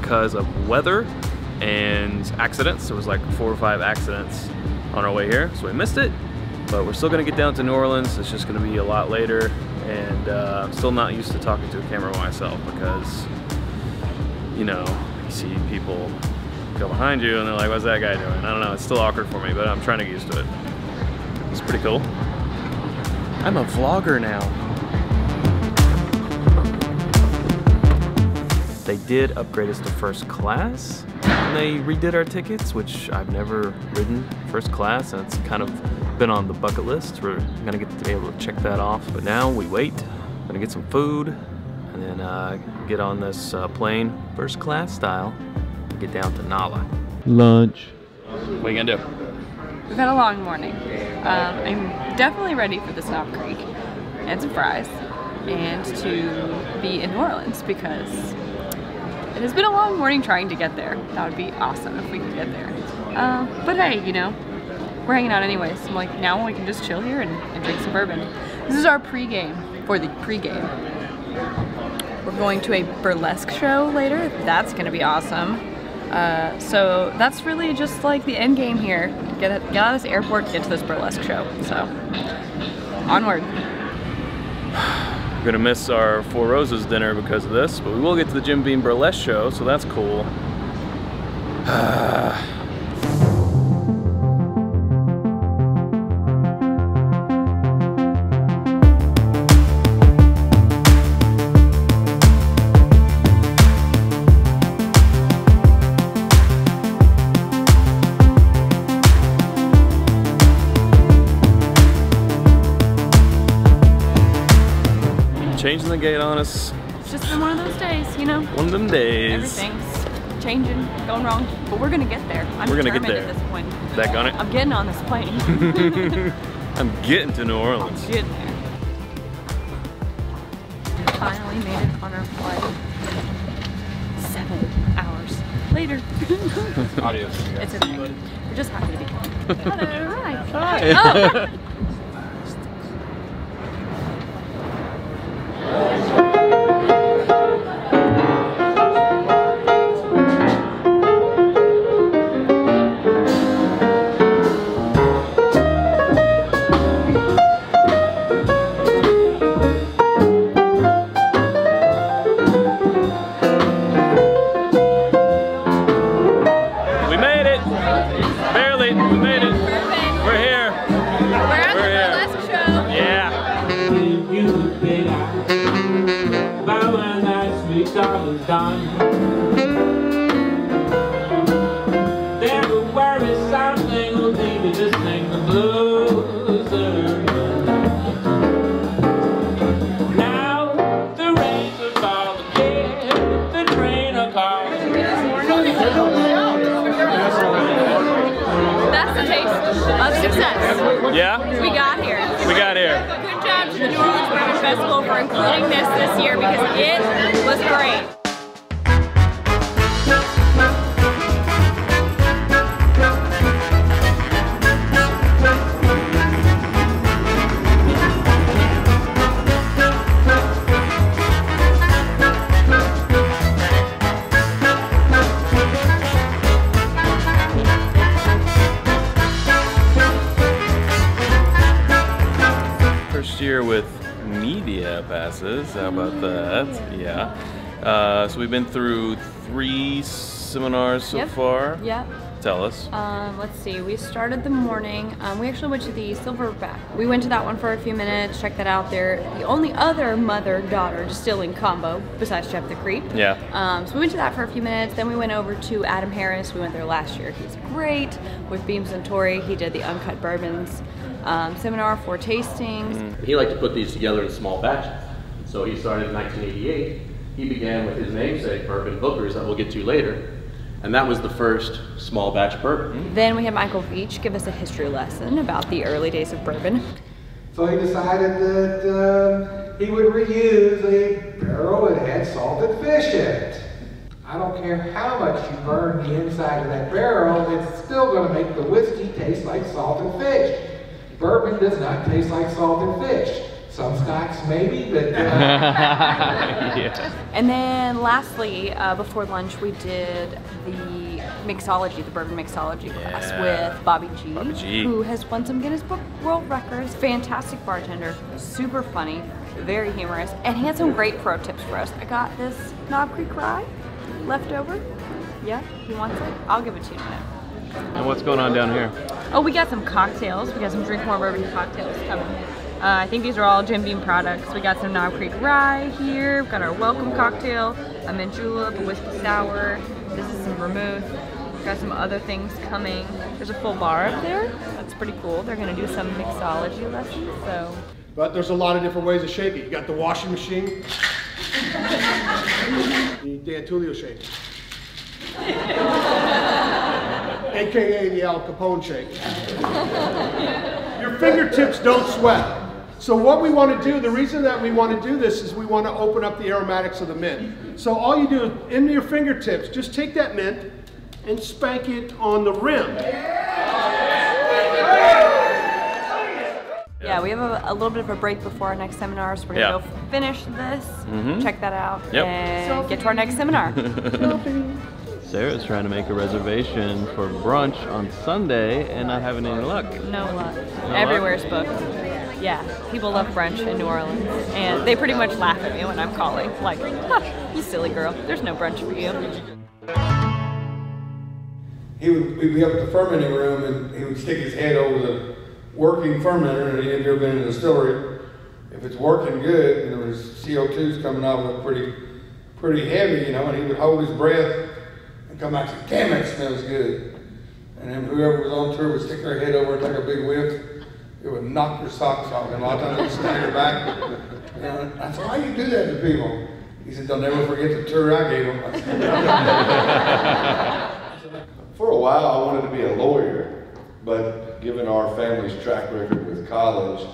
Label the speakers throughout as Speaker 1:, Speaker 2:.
Speaker 1: Because of weather and accidents. There was like four or five accidents on our way here, so we missed it. But we're still gonna get down to New Orleans. It's just gonna be a lot later. And uh, I'm still not used to talking to a camera myself because, you know, you see people go behind you and they're like, what's that guy doing? I don't know, it's still awkward for me, but I'm trying to get used to it. It's pretty cool. I'm a vlogger now. They did upgrade us to first class. And they redid our tickets, which I've never ridden first class, and it's kind of been on the bucket list. We're gonna get to be able to check that off. But now we wait, gonna get some food, and then uh, get on this uh, plane, first class style, and get down to NOLA.
Speaker 2: Lunch.
Speaker 1: What are you gonna do?
Speaker 3: We've had a long morning. Um, I'm definitely ready for the Knob Creek and some fries and to be in New Orleans because it has been a long morning trying to get there. That would be awesome if we could get there. Uh, but hey, you know, we're hanging out anyways. I'm like, now we can just chill here and, and drink some bourbon. This is our pregame for the pregame. We're going to a burlesque show later. That's gonna be awesome. Uh, so that's really just like the end game here. Get, it, get out of this airport, get to this burlesque show. So, onward.
Speaker 1: We're gonna miss our Four Roses dinner because of this, but we will get to the Jim Beam Burlesque show, so that's cool. gate on us,
Speaker 3: It's just been one of those days, you know?
Speaker 1: one of them days.
Speaker 3: Everything's changing, going wrong, but we're gonna get there. I'm
Speaker 1: We're gonna get there.
Speaker 3: at this point.
Speaker 1: That gun it?
Speaker 3: I'm getting on this plane.
Speaker 1: I'm getting to New Orleans.
Speaker 3: getting there. Finally made it on our flight. Seven hours later.
Speaker 1: Adios.
Speaker 3: it's okay. We're just happy to be home. Hello. Hi.
Speaker 1: Hi.
Speaker 3: Oh.
Speaker 1: We Yeah.
Speaker 3: We got here.
Speaker 1: We got here.
Speaker 3: Good job to the New Orleans Bourbon Festival for including this this year because it was great.
Speaker 1: That? Yeah. Uh, so we've been through three seminars so
Speaker 3: Yep.
Speaker 1: far.
Speaker 3: Yep.
Speaker 1: Tell us.
Speaker 3: Um, let's see. We started the morning. Um, we actually went to the Silverback. We went to that one for a few minutes. Check that out there. The only other mother-daughter distilling combo besides Jeptha Creed.
Speaker 1: Yeah.
Speaker 3: Um, so we went to that for a few minutes. Then we went over to Adam Harris. We went there last year. He's great with Beam Suntory. He did the uncut bourbons um, seminar for tastings.
Speaker 4: He liked to put these together in small batches. So he started in 1988. He began with his namesake bourbon Booker's that we'll get to later. And that was the first small batch bourbon.
Speaker 3: Then we had Michael Veach give us a history lesson about the early days of bourbon.
Speaker 5: So he decided that um, he would reuse a barrel that had salted fish in it. I don't care how much you burn the inside of that barrel, it's still going to make the whiskey taste like salted fish. Bourbon does not taste like salted fish. Some stocks maybe, but uh,
Speaker 1: yeah.
Speaker 3: And then lastly, uh, before lunch, we did the mixology, the bourbon mixology class with Bobby G,
Speaker 1: Bobby G.
Speaker 3: who has won some Guinness Book World Records. Fantastic bartender, super funny, very humorous, and he had some great pro tips for us. I got this Knob Creek Rye left over. Yeah, he wants it. I'll give it to you in a minute.
Speaker 1: And what's going on down here?
Speaker 3: Oh, we got some cocktails. We got some Drink More Bourbon cocktails coming. Uh, I think these are all Jim Beam products. We got some Knob Creek Rye here. We've got our welcome cocktail, a mint julep, a whiskey sour. This is some vermouth. We've got some other things coming. There's a full bar up there. That's pretty cool. They're gonna do some mixology lessons. So
Speaker 2: But there's a lot of different ways shake it. You got the washing machine, the Dan Tulio shake, aka the Al Capone shake. Your fingertips don't sweat. So what we want to do, the reason that we want to do this is we want to open up the aromatics of the mint. So all you do in your fingertips, just take that mint and spank it on the rim.
Speaker 3: yeah, we have a, a little bit of a break before our next seminar, so we're gonna
Speaker 1: Yeah.
Speaker 3: go finish this,
Speaker 1: Mhm.
Speaker 3: check that out,
Speaker 1: Yep.
Speaker 3: and get to our next seminar.
Speaker 1: Sarah's trying to make a reservation for brunch on Sunday and not having any luck.
Speaker 3: No luck.
Speaker 1: luck?
Speaker 3: Everywhere's booked. Yeah, people love brunch in New Orleans, and they pretty much laugh at me when I'm calling. Like, huh, you silly girl. There's no brunch for you.
Speaker 6: he would we'd be up at the fermenting room and he would stick his head over the working fermenter and he'd ever been in a distillery. If it's working good, know, his CO2's coming out of it pretty, pretty heavy, you know, and he would hold his breath and come out and say, damn, it smells good. And then whoever was on tour would stick their head over and take a big whiff. It would knock your socks off. And a lot of times they'd stagger back. You know, I said, why you do that to people? He said, they'll never forget the tour I gave them. I said,
Speaker 7: For a while, I wanted to be a lawyer, but given our family's track record with college,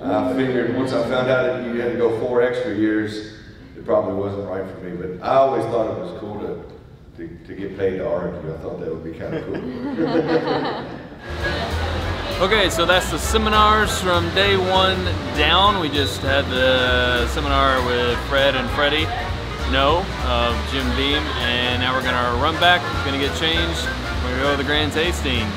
Speaker 7: I figured once I found out that you had to go four extra years, it probably wasn't right for me. But I always thought it was cool to, to, to get paid to argue. I thought that would be kind of cool.
Speaker 1: Okay, so that's the seminars from day one down. We just had the seminar with Fred and Freddie, Noe, of Jim Beam, and now we're gonna run back, gonna get changed. We're gonna go to the grand tasting.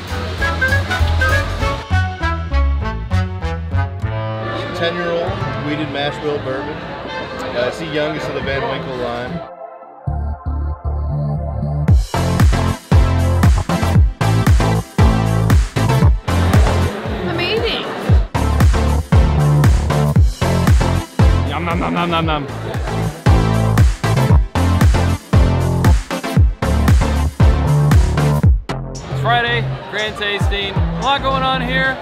Speaker 8: 10 year old wheated mash bill bourbon. Uh, it's the youngest of the Van Winkle line.
Speaker 1: Nom, nom, nom, nom, nom. It's Friday, grand tasting. A lot going on here.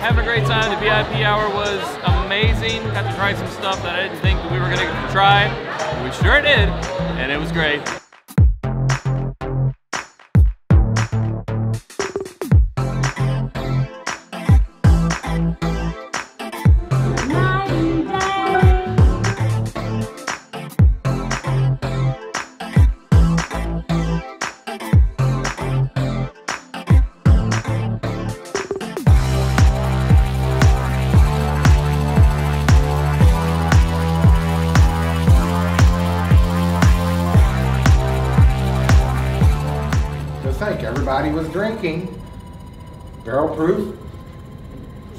Speaker 1: Having a great time. The VIP hour was amazing. Got to try some stuff that I didn't think that we were gonna try. We sure did, and it was great.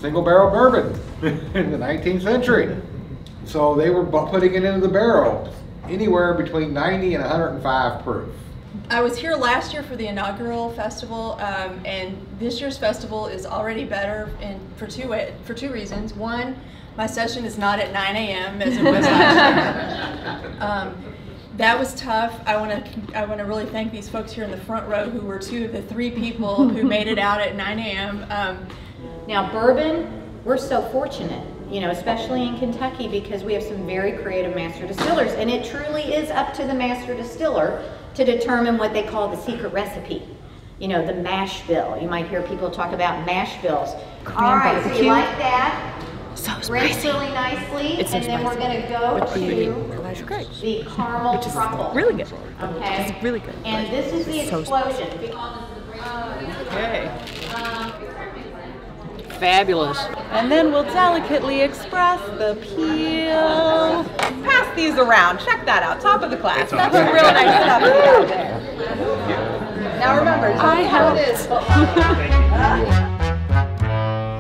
Speaker 5: Single barrel bourbon in the 19th century. So they were putting it into the barrel anywhere between 90 and 105 proof.
Speaker 9: I was here last year for the inaugural festival, um, and this year's festival is already better in, for two for two reasons. One, my session is not at 9 a.m. as it was last year. Um, that was tough. I want to I want to really thank these folks here in the front row who were two of the three people who made it out at 9 a.m. Um,
Speaker 10: Now, bourbon, we're so fortunate, you know, especially in Kentucky because we have some very creative master distillers, and it truly is up to the master distiller to determine what they call the secret recipe. You know, the mash bill. You might hear people talk about mash bills. All right, so you like that?
Speaker 3: So
Speaker 10: Rinse
Speaker 3: spicy.
Speaker 10: really nicely,
Speaker 3: It's
Speaker 10: and
Speaker 3: so
Speaker 10: then we're gonna go
Speaker 3: With
Speaker 10: to
Speaker 3: Elijah
Speaker 10: the caramel
Speaker 3: Which is
Speaker 10: truffle.
Speaker 3: really good.
Speaker 10: Okay.
Speaker 3: It's really good.
Speaker 10: And this is the
Speaker 3: So
Speaker 10: explosion.
Speaker 3: Okay.
Speaker 11: Um, Fabulous.
Speaker 12: And then we'll delicately express the peel. Pass these around. Check that out. Top of the class. That's some real nice stuff you got there. Now remember,
Speaker 11: I
Speaker 12: how it is.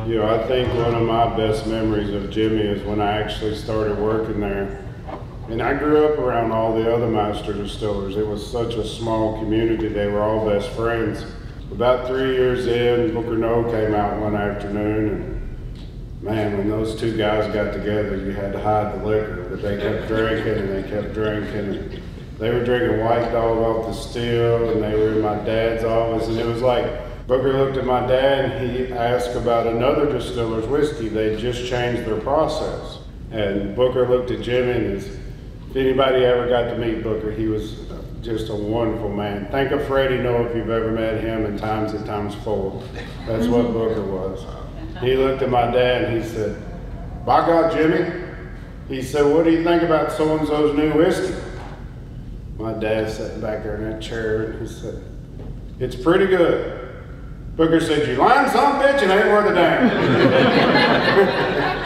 Speaker 13: You know, I think one of my best memories of Jimmy is when I actually started working there. And I grew up around all the other master distillers. It was such a small community, they were all best friends. About three years in, Booker Noe came out one afternoon, and man, when those two guys got together, you had to hide the liquor. But they kept drinking and they kept drinking. And they were drinking White Dog off the still, and they were in my dad's office, and it was like Booker looked at my dad and he asked about another distiller's whiskey. They just changed their process. And Booker looked at Jimmy and his, if anybody ever got to meet Booker, he was just a wonderful man. Think of Freddie Noe if you've ever met him and times at times four. That's what mm-hmm. Booker was. He looked at my dad and he said, by God, Jimmy, he said, what do you think about so-and-so's new whiskey? My dad sat back there in that chair and he said, it's pretty good. Booker said, you lying some bitch, it ain't worth a damn.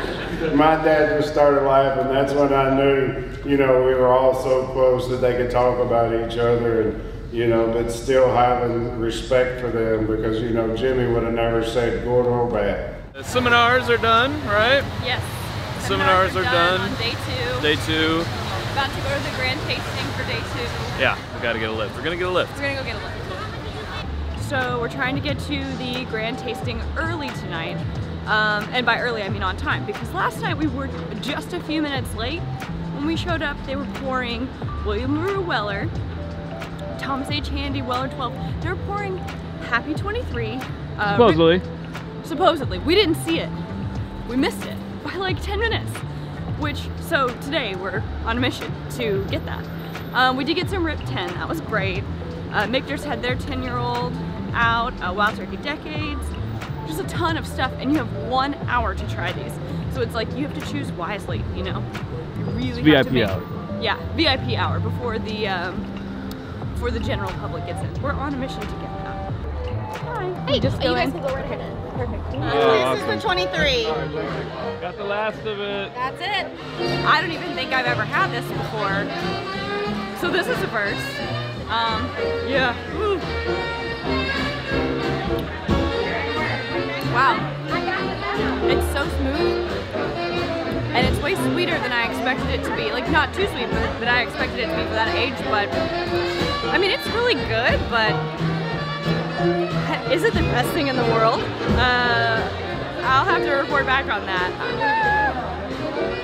Speaker 13: My dad just started laughing. That's when I knew, you know, we were all so close that they could talk about each other and, you know, but still having respect for them because, you know, Jimmy would have never said good or bad.
Speaker 1: The seminars are done, right?
Speaker 3: Yes.
Speaker 1: Seminars, are done.
Speaker 3: on day two.
Speaker 1: Day two.
Speaker 3: Um, about to go to the grand tasting for day two.
Speaker 1: Yeah, we gotta get a lift. We're gonna get a lift.
Speaker 3: We're gonna go get a lift. So we're trying to get to the grand tasting early tonight. Um, and by early, I mean on time, because last night we were just a few minutes late. When we showed up, they were pouring William LaRue Weller, Thomas H. Handy Weller 12. They were pouring Pappy 23. Uh,
Speaker 1: Supposedly.
Speaker 3: supposedly. We didn't see it. We missed it by like 10 minutes. Which, so today we're on a mission to get that. Um, we did get some RIP 10, that was great. Uh, Michter's had their 10 year old out, uh, Wild Turkey Decades, just a ton of stuff, and you have one hour to try these. So it's like you have to choose wisely, you know? You really
Speaker 1: It's
Speaker 3: have to
Speaker 1: VIP
Speaker 3: make,
Speaker 1: hour.
Speaker 3: Yeah, VIP hour before the um, before the general public gets in. We're on a mission to get that. Hi.
Speaker 14: Hey,
Speaker 3: just
Speaker 14: you
Speaker 3: go
Speaker 14: guys
Speaker 3: in.
Speaker 14: can go right ahead. Perfect.
Speaker 1: Oh,
Speaker 14: this is the 23.
Speaker 1: Got the last of it.
Speaker 3: That's it. I don't even think I've ever had this before. So this is a first. Um, yeah. Woo. Wow. It's so smooth. And it's way sweeter than I expected it to be. Like not too sweet, but I expected it to be for that age, but I mean it's really good, but is it the best thing in the world? Uh, I'll have to report back on that.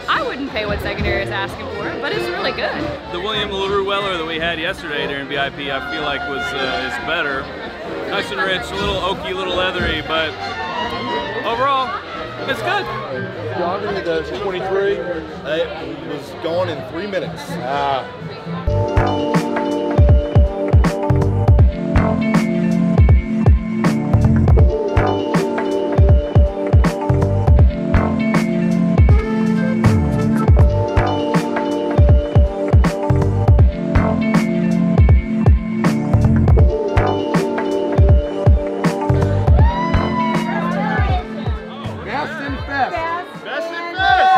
Speaker 3: I wouldn't pay what secondary is asking for but it's really good.
Speaker 1: The William LaRue Weller that we had yesterday during VIP, I feel like was uh, is better. Nice and rich, a little oaky, a little leathery, but overall, it's good.
Speaker 8: Jogging the 23, it was gone in three minutes. Ah.
Speaker 2: Best and best.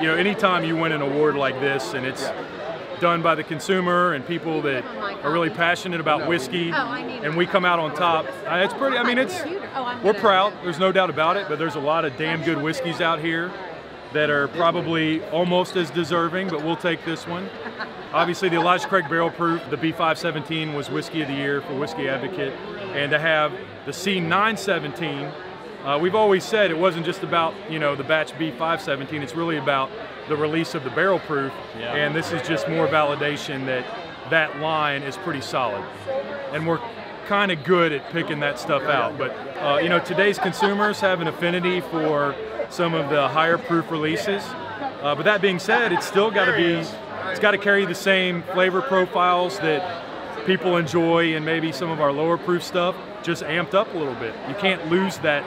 Speaker 15: you know, anytime you win an award like this and it's done by the consumer and people that are really passionate about whiskey and we come out on top, it's pretty, I mean, it's, we're proud, there's no doubt about it, but there's a lot of damn good whiskeys out here that are probably almost as deserving, but we'll take this one. Obviously, the Elijah Craig Barrel Proof, the B517 was Whiskey of the Year for Whiskey Advocate, and to have the C917 uh, we've always said it wasn't just about you know the batch B517. It's really about the release of the barrel proof,
Speaker 1: Yeah.
Speaker 15: and this is just more validation that that line is pretty solid, and we're kind of good at picking that stuff out. But uh, you know today's consumers have an affinity for some of the higher proof releases. Uh, but that being said, it's still got to be it's got to carry the same flavor profiles that people enjoy and maybe some of our lower proof stuff just amped up a little bit. You can't lose that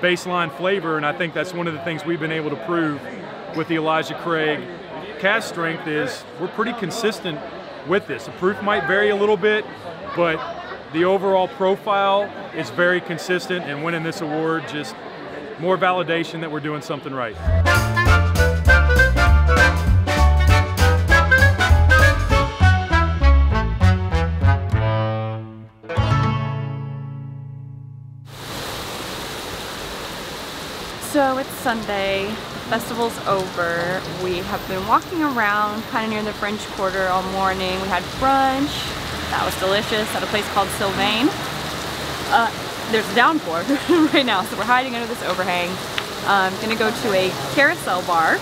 Speaker 15: baseline flavor, and I think that's one of the things we've been able to prove with the Elijah Craig cask strength is we're pretty consistent with this. The proof might vary a little bit, but the overall profile is very consistent, and winning this award just more validation that we're doing something right.
Speaker 3: Sunday, festival's over. We have been walking around kind of near the French Quarter all morning. We had brunch, that was delicious, at a place called Sylvain. Uh, there's a downpour right now, so we're hiding under this overhang. I'm gonna go to a carousel bar,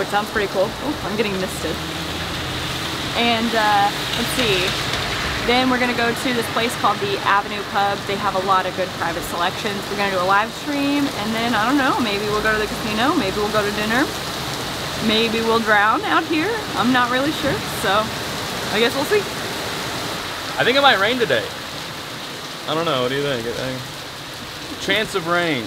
Speaker 3: which sounds pretty cool. Oh, I'm getting misted. And uh, let's see, then we're gonna go to this place called the Avenue Pub. They have a lot of good private selections. We're gonna do a live stream and then, I don't know, maybe we'll go to the casino, maybe we'll go to dinner, maybe we'll drown out here. I'm not really sure, so I guess we'll see.
Speaker 1: I think it might rain today. I don't know. What do you think? Chance of rain.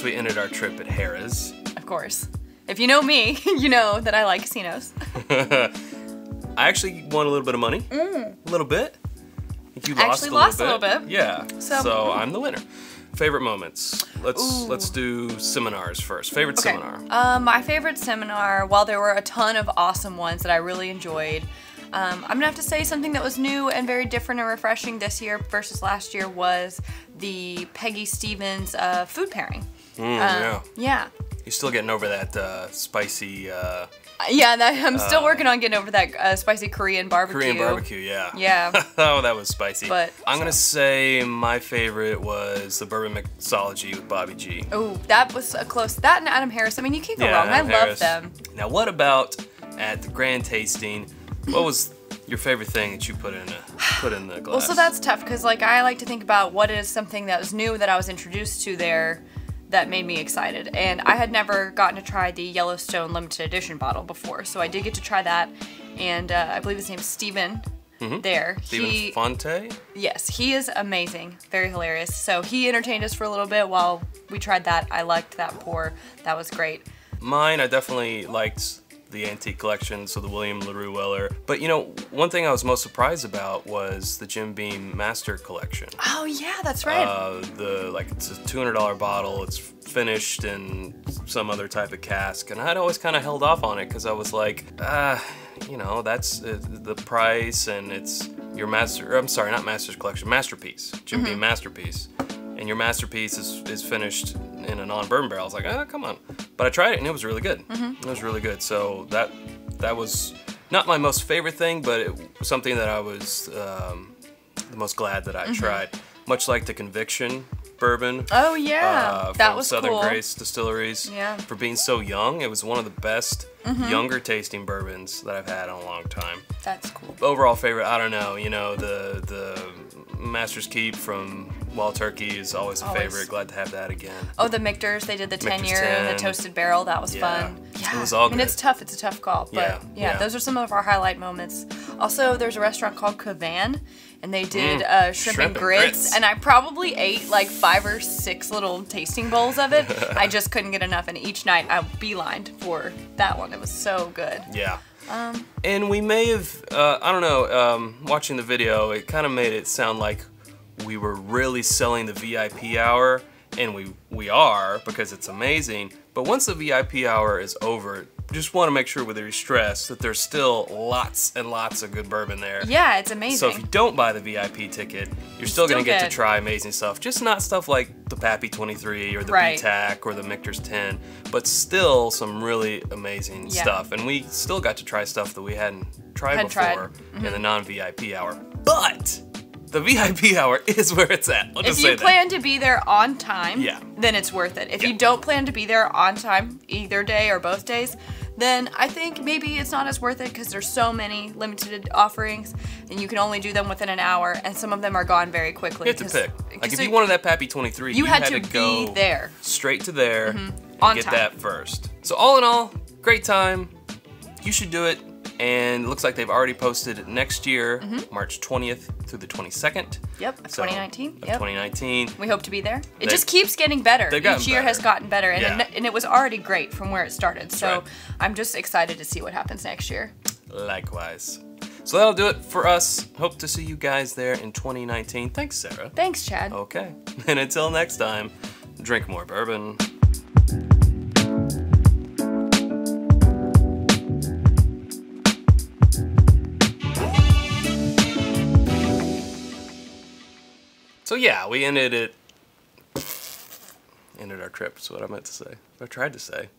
Speaker 11: Course we ended our trip at Harrah's.
Speaker 3: Of course. If you know me, you know that I like casinos.
Speaker 11: I actually won a little bit of money.
Speaker 3: Mm.
Speaker 11: A little bit. I think you
Speaker 3: Actually
Speaker 11: lost a
Speaker 3: lost a
Speaker 11: little
Speaker 3: little
Speaker 11: bit.
Speaker 3: bit.
Speaker 11: Yeah.
Speaker 3: So-
Speaker 11: So, I'm the winner. Favorite moments. Let's
Speaker 3: Ooh.
Speaker 11: let's do seminars first. Favorite
Speaker 3: Okay.
Speaker 11: seminar.
Speaker 3: Um, my favorite seminar, while there were a ton of awesome ones that I really enjoyed, um, I'm gonna have to say something that was new and very different and refreshing this year versus last year was the Peggy Stevens uh, food pairing.
Speaker 11: Mm,
Speaker 3: Um,
Speaker 11: yeah.
Speaker 3: Yeah.
Speaker 11: You're still getting over that uh, spicy uh,
Speaker 3: Yeah, that, I'm still
Speaker 11: Uh,
Speaker 3: working on getting over that uh, spicy Korean barbecue.
Speaker 11: Korean barbecue. Yeah.
Speaker 3: Yeah.
Speaker 11: oh, that was spicy.
Speaker 3: But-
Speaker 11: I'm gonna say my favorite was the bourbon mixology with Bobby G.
Speaker 3: Oh, that was a close. That and Adam Harris. I mean, you can't go wrong.
Speaker 11: Adam
Speaker 3: I love them.
Speaker 11: Now, what about at the grand tasting? What was your favorite thing that you put in a, put in the glass?
Speaker 3: Well, so that's tough because like I like to think about what is something that was new that I was introduced to there that made me excited. And I had never gotten to try the Yellowstone limited edition bottle before, so I did get to try that. And uh, I believe his name's Steven
Speaker 11: Mhm.
Speaker 3: there.
Speaker 11: Stephen
Speaker 3: He-
Speaker 11: Fonte.
Speaker 3: Yes, he is amazing, very hilarious. So he entertained us for a little bit while we tried that. I liked that pour. That was great.
Speaker 11: Mine, I definitely liked the antique collection, so the William LaRue Weller. But you know, one thing I was most surprised about was the Jim Beam Master Collection.
Speaker 3: Oh yeah, that's right.
Speaker 11: Uh, the like it's a $200 bottle. It's finished in some other type of cask, and I'd always kind of held off on it because I was like, ah, you know, that's uh, the price, and it's your master. I'm sorry, not master's collection, masterpiece, Jim Beam
Speaker 3: Mhm.
Speaker 11: masterpiece, and your masterpiece is is finished in a non-bourbon barrel. I was like, ah, come on. But I tried it, and it was really good.
Speaker 3: Mhm.
Speaker 11: It was really good. So that that was not my most favorite thing, but it was something that I was um, the most glad that I
Speaker 3: Mhm.
Speaker 11: tried. Much like the Conviction bourbon.
Speaker 3: Oh, yeah.
Speaker 11: uh,
Speaker 3: That
Speaker 11: from
Speaker 3: was
Speaker 11: Southern
Speaker 3: cool.
Speaker 11: Grace Distilleries.
Speaker 3: Yeah.
Speaker 11: For being so young, it was one of the best
Speaker 3: Mhm.
Speaker 11: younger tasting bourbons that I've had in a long time.
Speaker 3: That's cool.
Speaker 11: Overall favorite, I don't know. You know, the the Master's Keep from Wild Turkey is always a
Speaker 3: Always.
Speaker 11: favorite. Glad to have that again.
Speaker 3: Oh, the Michters, they did the 10
Speaker 11: Michter's
Speaker 3: year,
Speaker 11: 10.
Speaker 3: the toasted barrel, that was
Speaker 11: Yeah.
Speaker 3: fun.
Speaker 11: It was all good.
Speaker 3: I mean, it's tough, it's a tough call, but
Speaker 11: Yeah,
Speaker 3: yeah,
Speaker 11: yeah.
Speaker 3: those are some of our highlight moments. Also, there's a restaurant called Cavan, and they did
Speaker 11: Mm,
Speaker 3: uh, shrimp,
Speaker 11: shrimp
Speaker 3: and
Speaker 11: and
Speaker 3: grits,
Speaker 11: grits.
Speaker 3: and I probably ate like five or six little tasting bowls of it. I just couldn't get enough, and each night I beelined for that one. It was so good.
Speaker 11: Yeah.
Speaker 3: Um,
Speaker 11: And we may have, uh, I don't know, um, watching the video, it kind of made it sound like we were really selling the VIP hour, and we, we are because it's amazing. But once the VIP hour is over, just want to make sure with your stress that there's still lots and lots of good bourbon there.
Speaker 3: Yeah, it's amazing.
Speaker 11: So if you don't buy the VIP ticket, you're still, gonna get
Speaker 3: get-
Speaker 11: to try amazing stuff. Just not stuff like the Pappy 23 or the
Speaker 3: Right.
Speaker 11: BTAC or the Michter's 10, but still some really amazing
Speaker 3: Yeah.
Speaker 11: stuff. And we still got to try stuff that we hadn't tried
Speaker 3: Hadn't tried.
Speaker 11: before in
Speaker 3: Mhm.
Speaker 11: the non-VIP hour. But the VIP hour is where it's at. I'll
Speaker 3: if you
Speaker 11: say that.
Speaker 3: plan to be there on time,
Speaker 11: Yeah.
Speaker 3: then it's worth it. If you don't plan to be there on time either day or both days, then I think maybe it's not as worth it because there's so many limited offerings and you can only do them within an hour and some of them are gone very quickly.
Speaker 11: You have to pick. Like if
Speaker 3: so
Speaker 11: you wanted that Pappy 23,
Speaker 3: you had to
Speaker 11: to, go
Speaker 3: be there.
Speaker 11: straight to there
Speaker 3: Mhm.
Speaker 11: and
Speaker 3: On
Speaker 11: get
Speaker 3: time.
Speaker 11: that first. So all in all, great time. You should do it. And it looks like they've already posted next year,
Speaker 3: Mhm.
Speaker 11: March 20th through the 22nd.
Speaker 3: Yep, of
Speaker 11: So,
Speaker 3: 2019.
Speaker 11: Of
Speaker 3: Yep.
Speaker 11: 2019.
Speaker 3: We hope to be there. It
Speaker 11: They-
Speaker 3: just keeps getting better. Each year has gotten better, and,
Speaker 11: Yeah.
Speaker 3: it, and it was already great from where it started. So
Speaker 11: right.
Speaker 3: I'm just excited to see what happens next year.
Speaker 11: Likewise. So that'll do it for us. Hope to see you guys there in 2019. Thanks, Sarah.
Speaker 3: Thanks, Chad.
Speaker 11: Okay. And until next time, drink more bourbon. So yeah, we ended it. Ended our trip. Is what I meant to say. I tried to say.